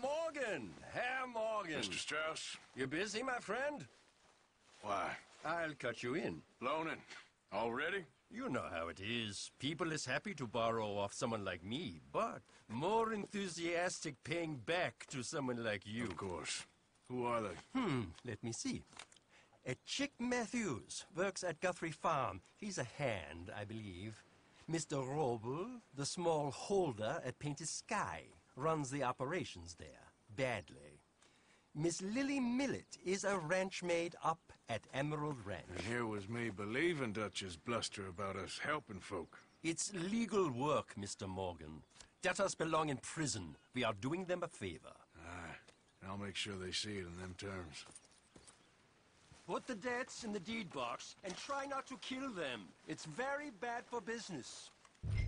Morgan! Herr Morgan! Mr. Strauss? You busy, my friend? Why? I'll cut you in. Loaning? Already? You know how it is. People is happy to borrow off someone like me, but more enthusiastic paying back to someone like you. Of course. Who are they? Hmm, let me see. A Chick Matthews works at Guthrie Farm. He's a hand, I believe. Mr. Wrobel, the small holder at Painted Sky, runs the operations there, badly. Miss Lily Millet is a ranch maid up at Emerald Ranch. And here was me believing Dutch's bluster about us helping folk. It's legal work, Mr. Morgan. Debtors belong in prison. We are doing them a favor. Aye. And I'll make sure they see it in them terms. Put the debts in the deed box and try not to kill them. It's very bad for business. them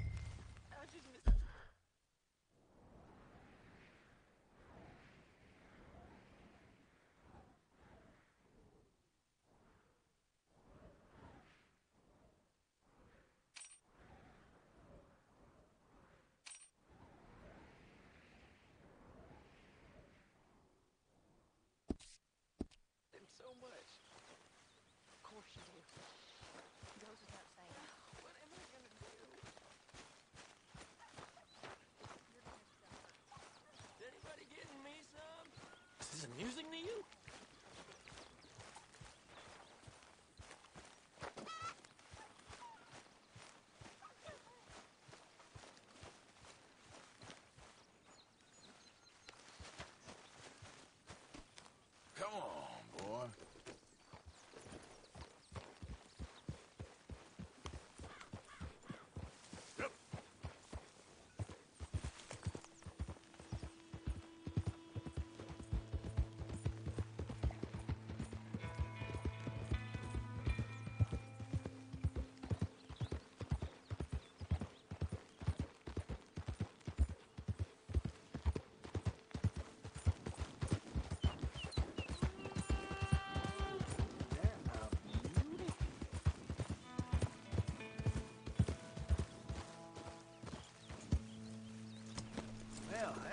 so much. Of course you do. Goes without saying. What am I gonna do? Is this amusing to you?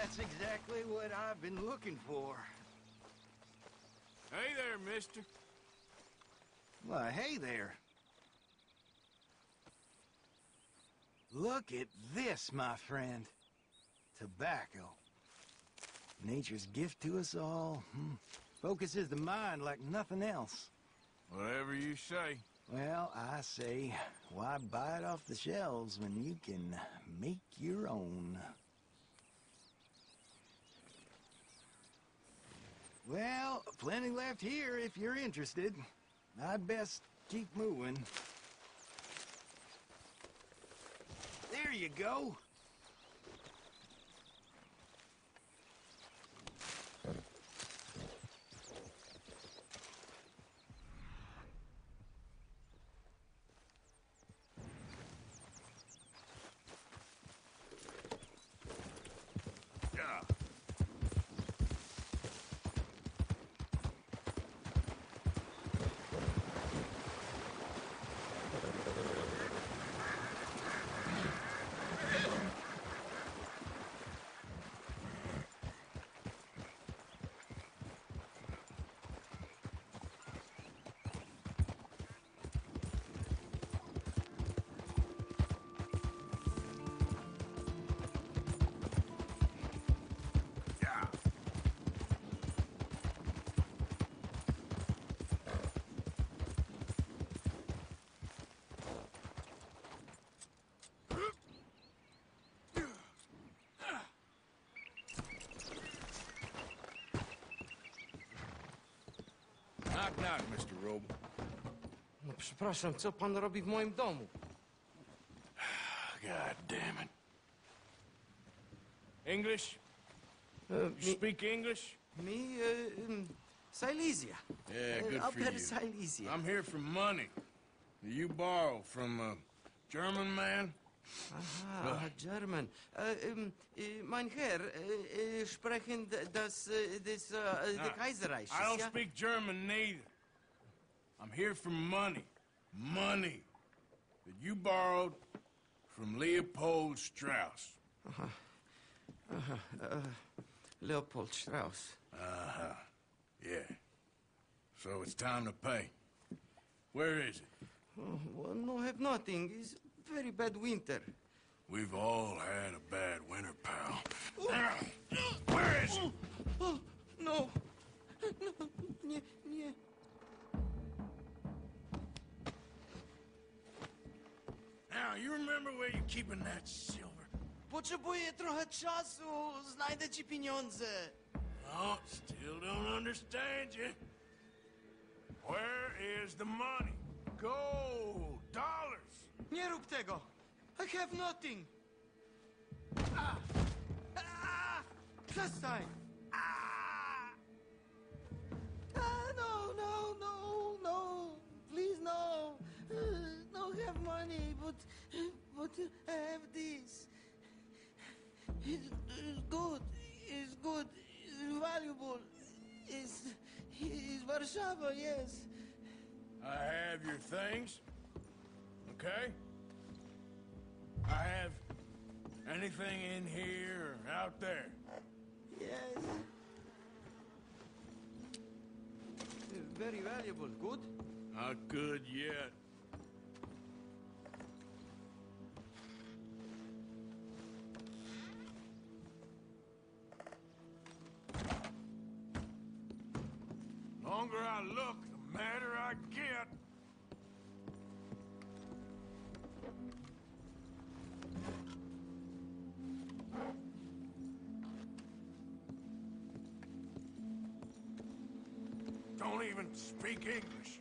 That's exactly what I've been looking for. Hey there, mister. Why, hey there. Look at this, my friend. Tobacco. Nature's gift to us all. Hmm. Focuses the mind like nothing else. Whatever you say. Well, I say, why buy it off the shelves when you can make your own? Well, plenty left here if you're interested. I'd best keep moving. There you go. Yeah. Yeah. Knock, knock, Mr. Wrobel. No przepraszam, co pan robi w moim domu? God damn it. English? E, You speak English? Me, um, Silesia. Yeah, good for you. Silesia. I'm here for money. You borrow from a German man? Aha, German. Äh, ähm, äh, mein Herr, äh, sprechen das, das, the Kaiserreich, I don't ja? speak German neither. I'm here for money. Money that you borrowed from Leopold Strauss. Leopold Strauss. Uh-huh. Yeah. So it's time to pay. Where is it? Oh, well, no, have nothing. It's very bad winter. We've all had a bad winter, pal. Oh, where is it? Oh, no. No, nie, nie. Now, you remember where you're keeping that silver? Potrzebuję trochę czasu. Znajdę ci pieniądze. Oh, still don't understand you. Where is the money? Gold, dollars. Nie rób tego. I have nothing. Ah! Ah! Przestań. No, no, no, no. Please, no. Uh, no have money, but, but I have this. It's, it's good. It's good. It's valuable. It's, it's Warszawa, yes. I have your things. Okay? I have anything in here or out there. Yes. Very valuable. Good? Not good yet. Longer I look, the madder I get. Don't even speak English.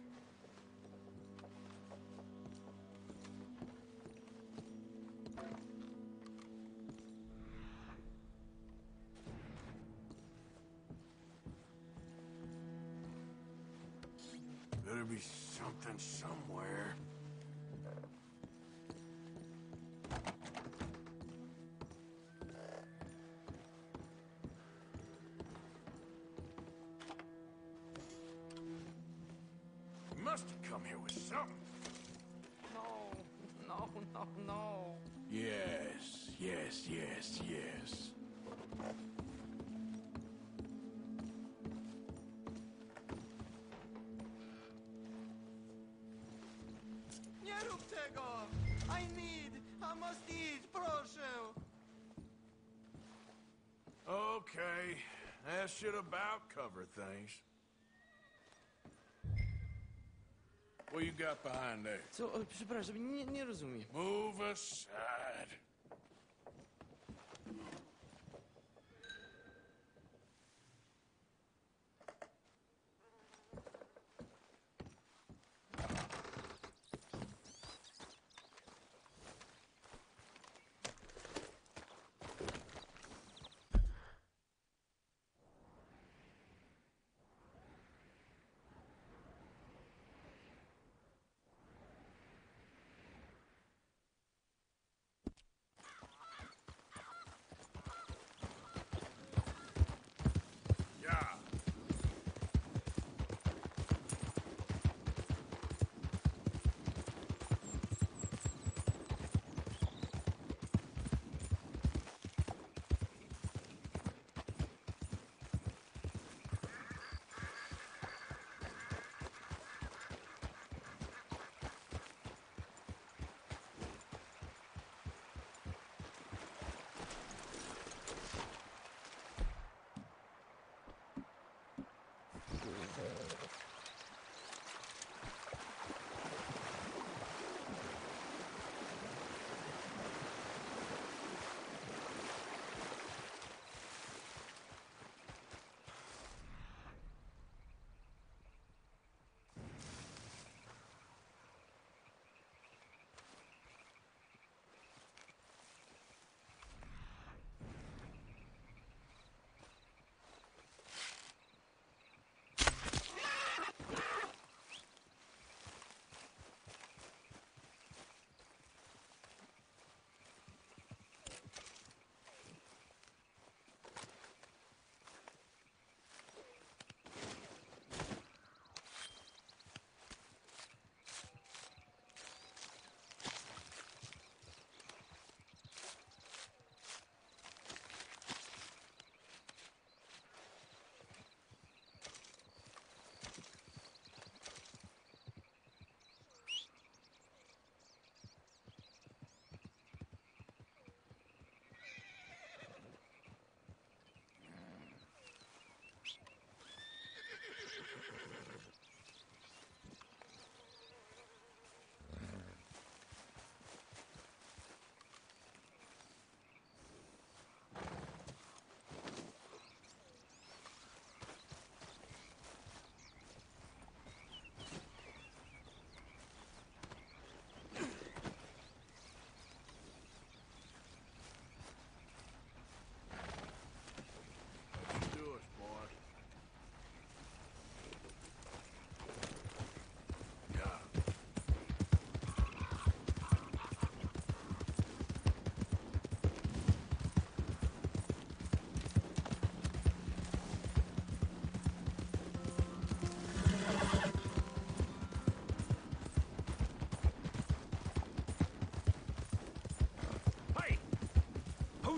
Come here with something. No, no, no, no. Yes, yes, yes, yes. Nie rób tego! I need, I must eat, proszę! Okay, that should about cover things. What you got behind there? Co, o, przepraszam, nie, nie rozumiem. Move aside.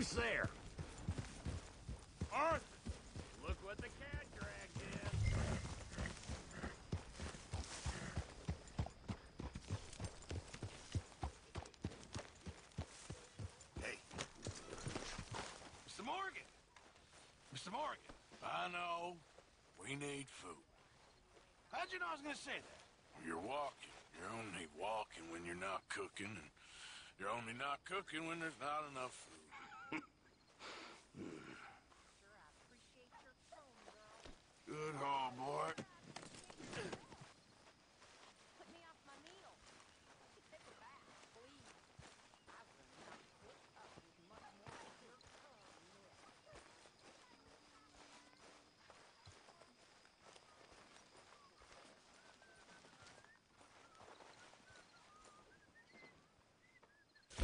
Who's there? Arthur! Look what the cat dragged in. Hey. Mr. Morgan! Mr. Morgan, I know. We need food. How'd you know I was gonna say that? You're walking. You're only walking when you're not cooking, and you're only not cooking when there's not enough food. Tongue, miss.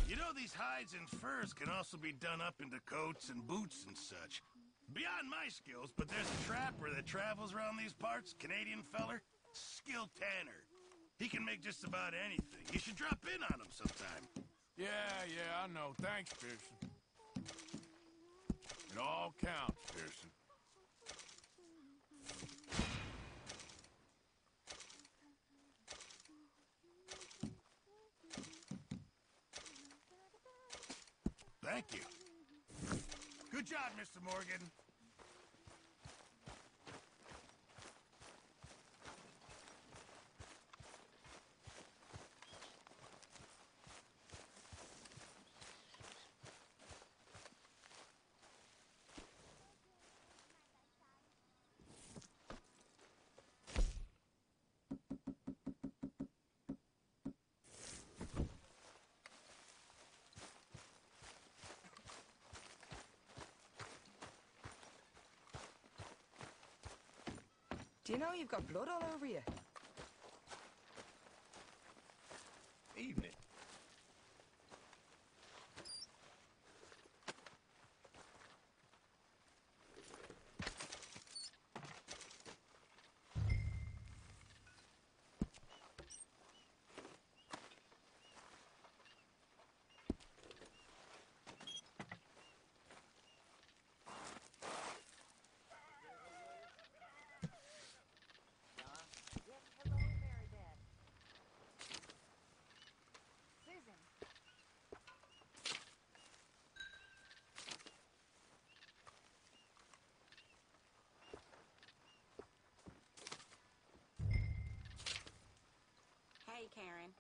You know these hides and furs can also be done up into coats and boots and such. Beyond my skills, but there's a trapper that travels around these parts, Canadian feller, Skill Tanner. He can make just about anything. You should drop in on him sometime. Yeah, yeah, I know. Thanks, Pearson. It all counts, Pearson. Thank you. Good job, Mr. Morgan. Do you know you've got blood all over you? Hey, Karen.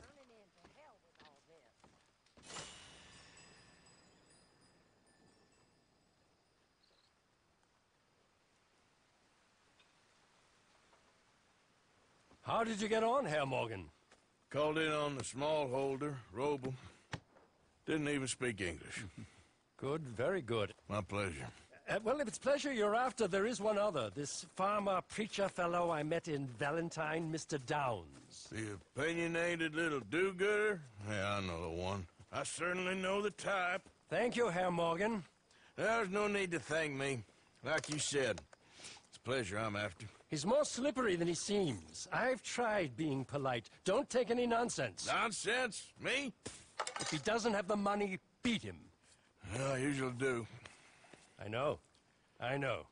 Turning into hell with all this. How did you get on, Herr Morgan? Called in on the small holder, Wrobel. Didn't even speak English. Good, very good. My pleasure. Uh, well, if it's pleasure you're after, there is one other. This farmer preacher fellow I met in Valentine, Mr. Downes. The opinionated little do-gooder? Yeah, I know the one. I certainly know the type. Thank you, Herr Morgan. There's no need to thank me. Like you said, it's a pleasure I'm after. He's more slippery than he seems. I've tried being polite. Don't take any nonsense. Nonsense? Me? If he doesn't have the money, beat him. I usually do. I know. I know.